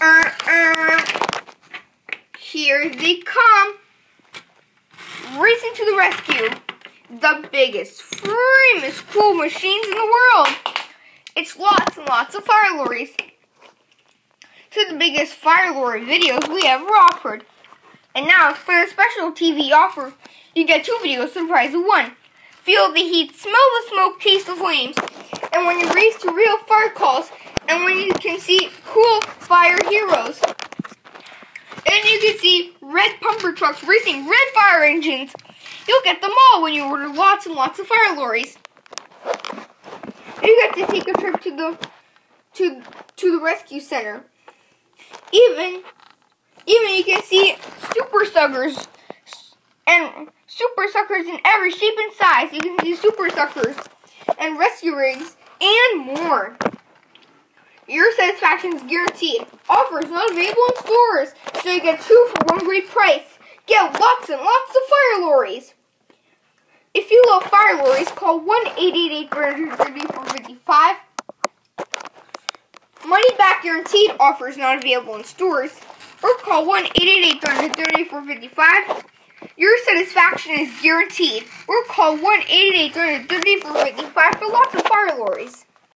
Uh, uh, here they come. Racing to the rescue. The biggest, famous cool machines in the world. It's lots and lots of fire lorries. To the biggest fire lorry videos we ever offered. And now, for the special TV offer, you get two videos for the price of one. Feel the heat, smell the smoke, taste the flames. And when you race to real fire calls, and when you can see cool fire heroes. And you can see red pumper trucks racing red fire engines. You'll get them all when you order lots and lots of fire lorries. And you get to take a trip to the to to the rescue center. Even even you can see super suckers and super suckers in every shape and size. You can see super suckers and rescue rigs and more. Your satisfaction is guaranteed. Offers not available in stores, so you get two for one great price. Get lots and lots of fire lorries. If you love fire lorries, call 1-888-330-455. Money back guaranteed offers not available in stores, or call 1-888-330-455. Your satisfaction is guaranteed, or call 1-888-330-455 for lots of fire lorries.